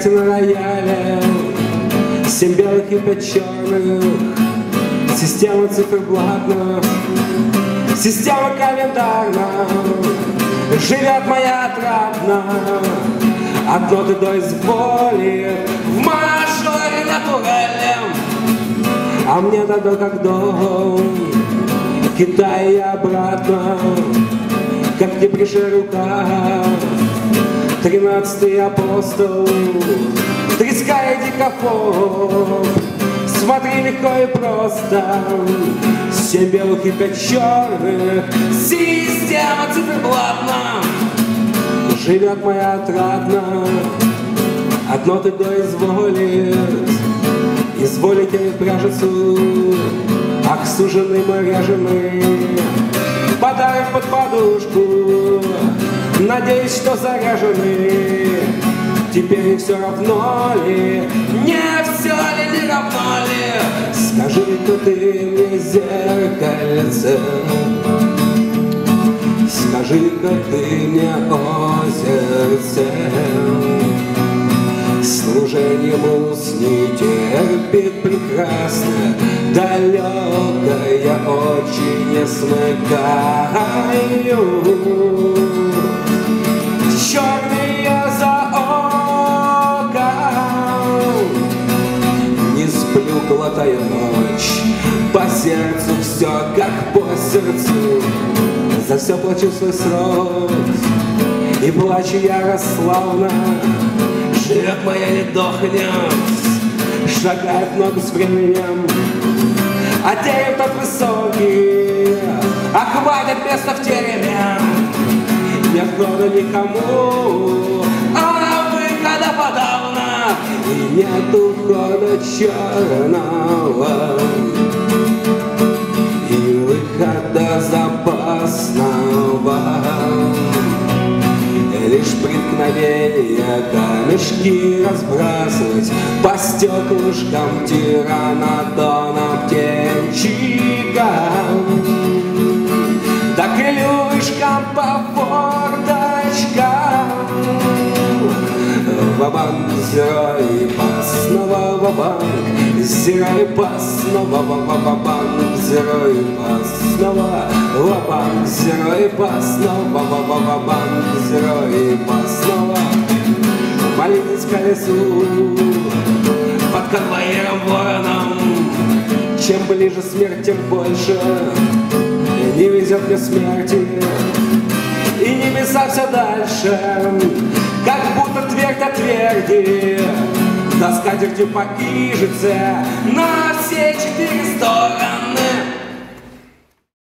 играйте на рояле, семь белых и пять черных, система циферблатна, система календарна, живет моя отрадна, от ноты до изволи, в мажоре натуральном, а мне надо как дом, Китай и обратно, как не пришей рука, Тринадцатый апостол, треска и дикофон, Смотри легко и просто, семь белых и пять черных, Система циферблатна, живет моя отрадна, от ноты до изволит, изволите пряжицу, ах, сужены мы режены, подарок под подушку, надеюсь, что заряжены. Теперь все равно ли, не все ли, не равно ли, скажи-ка ты мне, зеркальце, скажи-ка ты мне, о сердце, служением уст не терпит прекрасно, далекая очень не смыкаю. Сплю, глотая ночь, по сердцу все как по сердцу, за все плачу свой срок, и плачу я расславно, живет моя не дохнет, шагает ногу с временем, а терем тот высокий, а хватит места в тереме, нет года никому, а выхода подавно, нет ухода черного, и выхода запасного. Лишь преткновение камешки разбрасывать По стеклышкам тиранодона птенчика Да крылышкам по форточкам Вабанк, зерой, пас, снова вабанк Зерой, пас, снова вабанк Зерой, пас, снова вабанк Зерой, пас, снова вабанк Зерой, пас, снова Молитесь колесу под конвоиром вороном Чем ближе смерть, тем больше Не везет мне смерти И небеса все дальше Как будто твердь от тверди На скатертью по ижице На все четыре стороны